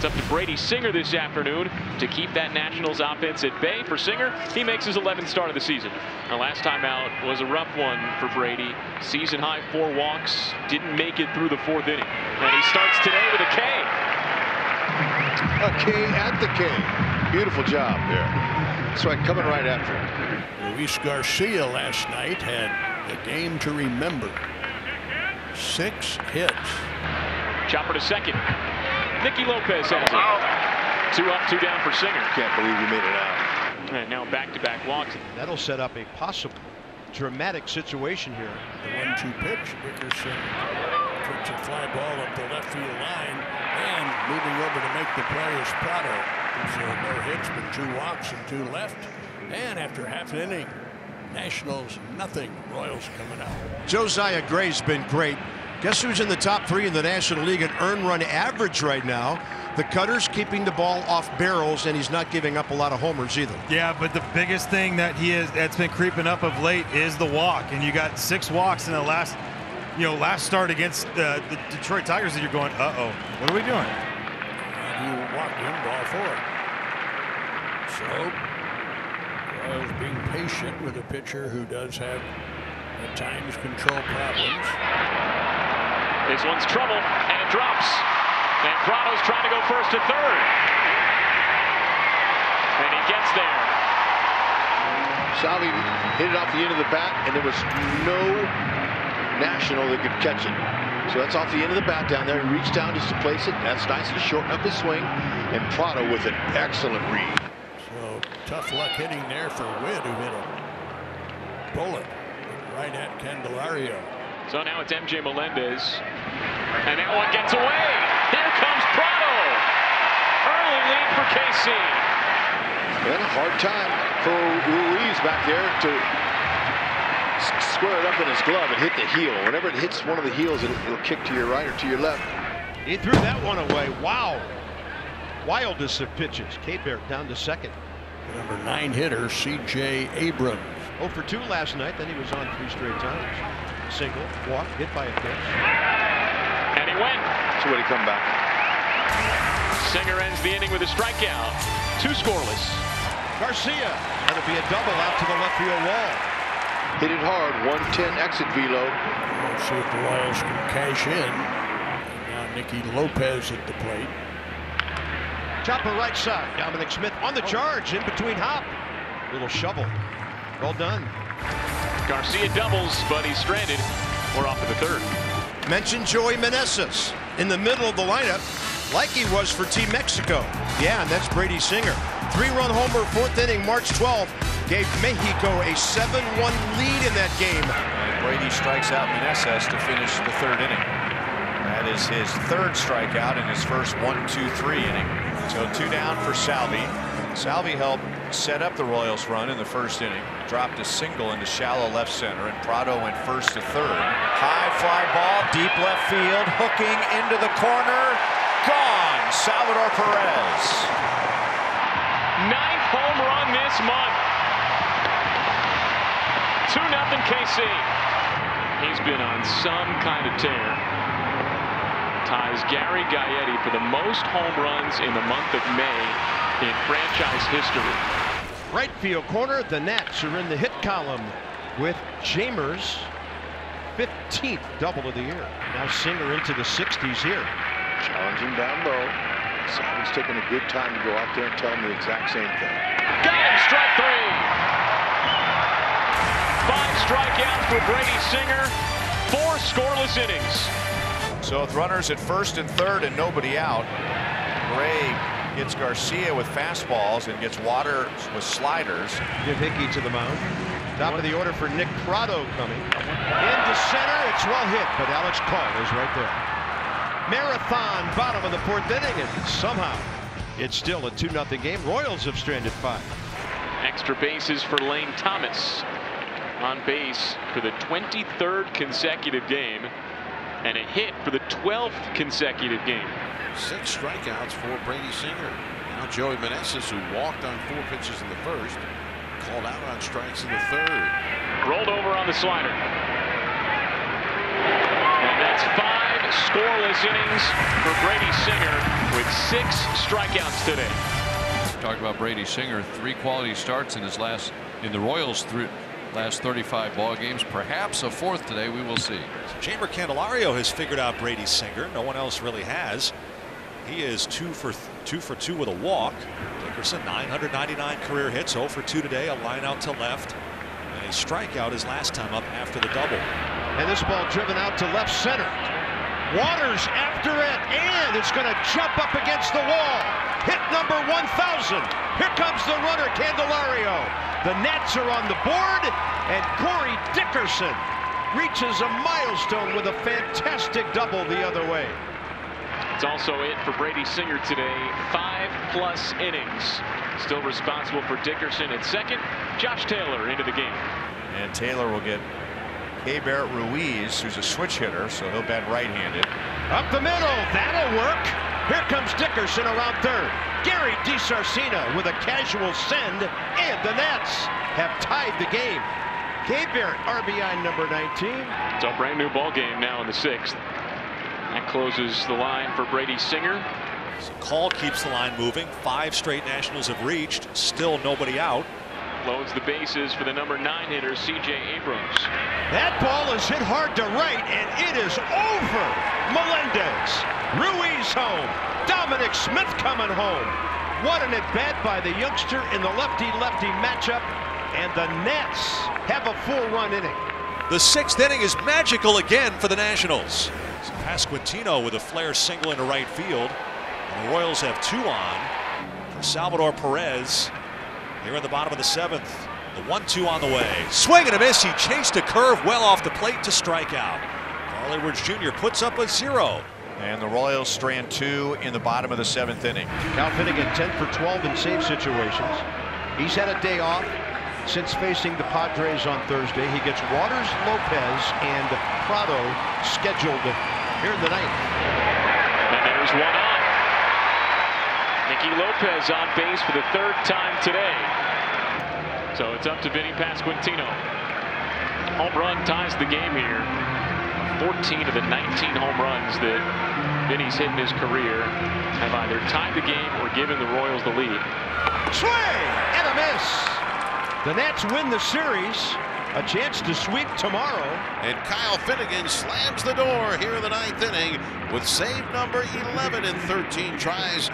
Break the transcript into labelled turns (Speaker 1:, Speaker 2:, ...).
Speaker 1: It's up to Brady Singer this afternoon to keep that Nationals offense at bay. For Singer, he makes his 11th start of the season. The last time out was a rough one for Brady. Season high four walks, didn't make it through the fourth inning. And he starts today with a K.
Speaker 2: A K at the K. Beautiful job there. That's right, coming right after him.
Speaker 3: Luis Garcia last night had a game to remember. Six hits.
Speaker 1: Chopper to second. Nicky Lopez has it. Two up, two down for Singer.
Speaker 2: Can't believe he made it out.
Speaker 1: And now back-to-back walks.
Speaker 4: That'll set up a possible dramatic situation here.
Speaker 3: The one-two pitch. Dickerson puts a fly ball up the left field line and moving over to make the play is Pratto. So no hits, but two walks and two left. And after half an inning, Nationals nothing. Royals coming out.
Speaker 4: Josiah Gray's been great. Guess who's in the top three in the National League in earn run average right now? The cutter's keeping the ball off barrels, and he's not giving up a lot of homers either.
Speaker 5: Yeah, but the biggest thing that he is that's been creeping up of late is the walk, and you got six walks in the last, you know, last start against uh, the Detroit Tigers, and you're going, uh oh, what are we doing?
Speaker 3: And you walk in ball four. So Royals being patient with a pitcher who does have at times control problems.
Speaker 1: This one's trouble, and it drops. And Pratto's trying to go first to third. And he gets there.
Speaker 2: Salvi hit it off the end of the bat, and there was no national that could catch it. So that's off the end of the bat down there. He reached down just to place it. That's nice to shorten up his swing. And Prado with an excellent read.
Speaker 3: So tough luck hitting there for Witt, who hit a bullet right at Candelario.
Speaker 1: So now it's MJ Melendez. And that one gets away. Here comes Pratto. Early lead for KC.
Speaker 2: And a hard time for Ruiz back there to square it up in his glove and hit the heel. Whenever it hits one of the heels, it'll, it'll kick to your right or to your left.
Speaker 4: He threw that one away. Wow. Wildest of pitches. K-Bear down to second.
Speaker 3: Number nine hitter, C.J. Abrams.
Speaker 4: 0 for 2 last night. Then he was on three straight times. Single, walk, hit by a pitch.
Speaker 1: And he went.
Speaker 2: So when he come back.
Speaker 1: Singer ends the inning with a strikeout. Two scoreless.
Speaker 4: Garcia. That'll be a double out to the left field wall.
Speaker 2: Hit it hard. 110 exit velo.
Speaker 3: Let's see if the Royals can cash in. Now Nicky Lopez at the plate.
Speaker 4: Chopper right side. Dominic Smith on the oh. charge in between hop. Little shovel. Well done.
Speaker 1: Garcia doubles, but he's stranded. We're off to the third.
Speaker 4: Mention Joey Meneses in the middle of the lineup, like he was for Team Mexico. Yeah, and that's Brady Singer. Three-run homer, fourth inning, March 12th, gave Mexico a 7-1 lead in that game.
Speaker 6: And Brady strikes out Meneses to finish the third inning. That is his third strikeout in his first one, two, three inning. So two down for Salvi. Salvi helped set up the Royals run in the first inning. Dropped a single into shallow left center, and Pratto went first to third. High fly ball, deep left field, hooking into the corner. Gone, Salvador Perez.
Speaker 1: Ninth home run this month. 2 nothing KC. He's been on some kind of tear. Ties Gary Gaetti for the most home runs in the month of May in franchise history.
Speaker 4: Right field corner, the Nats are in the hit column with Jeimer's 15th double of the year. Now Singer into the 60s here.
Speaker 2: Challenging down low. Salvi's taking a good time to go out there and tell him the exact same thing.
Speaker 1: Got him, strike three. Five strikeouts for Brady Singer. Four scoreless innings.
Speaker 6: So with runners at first and third and nobody out, Gray gets Garcia with fastballs and gets Water with sliders.
Speaker 4: Give Hickey to the mound. Top of the order for Nick Pratto coming. Into center, it's well hit, but Alex Call is right there. Marathon bottom of the fourth inning, and somehow it's still a 2-0 game. Royals have stranded five.
Speaker 1: Extra bases for Lane Thomas. On base for the 23rd consecutive game and a hit for the 12th consecutive game.
Speaker 7: Six strikeouts for Brady Singer. Now Joey Meneses, who walked on four pitches in the first, called out on strikes in the third.
Speaker 1: Rolled over on the slider. And that's five scoreless innings for Brady Singer with six strikeouts today.
Speaker 8: Talk about Brady Singer, three quality starts in his last in the Royals through last 35 ball games. Perhaps a fourth today. We will see.
Speaker 9: Jeimer Candelario has figured out Brady Singer. No one else really has. He is two for two for two with a walk. Dickerson 999 career hits, 0 for 2 today. A line out to left, and a strikeout his last time up after the double.
Speaker 4: And this ball driven out to left center. Waters after it, and it's going to jump up against the wall. Hit number 1,000. Here comes the runner, Candelario. The Nats are on the board, and Corey Dickerson reaches a milestone with a fantastic double the other way.
Speaker 1: It's also it for Brady Singer today. Five plus innings. Still responsible for Dickerson at second. Josh Taylor into the game.
Speaker 6: And Taylor will get Keibert Ruiz, who's a switch hitter, so he'll bat right-handed.
Speaker 4: Up the middle, that'll work. Here comes Dickerson around third. Gary DiSarcina with a casual send, and the Nats have tied the game. Keibert, RBI number 19.
Speaker 1: It's a brand new ball game now in the sixth. That closes the line for Brady Singer.
Speaker 9: So Call keeps the line moving. Five straight Nationals have reached. Still nobody out.
Speaker 1: Loads the bases for the number nine hitter, C.J. Abrams.
Speaker 4: That ball is hit hard to right, and it is over. Melendez, Ruiz home, Dominic Smith coming home. What an at-bat by the youngster in the lefty-lefty matchup, and the Nats have a full-run inning.
Speaker 9: The sixth inning is magical again for the Nationals. Pasquantino with a flare single into right field. And the Royals have two on for Salvador Perez. Here in the bottom of the seventh. The one-two on the way. Swing and a miss. He chased a curve well off the plate to strike out. Carl Edwards Jr. puts up a zero.
Speaker 6: And the Royals strand two in the bottom of the seventh inning.
Speaker 4: Cal Finnegan 10 for 12 in save situations. He's had a day off since facing the Padres on Thursday. He gets Waters, Lopez, and Pratto scheduled here in the ninth.
Speaker 1: And there's one on. Nicky Lopez on base for the third time today. So it's up to Vinny Pasquantino. Home run ties the game here. 14 of the 19 home runs that Vinny's hit in his career have either tied the game or given the Royals the lead.
Speaker 4: Swing and a miss. The Nats win the series. A chance to sweep tomorrow.
Speaker 7: And Kyle Finnegan slams the door here in the ninth inning with save number 11 in 13 tries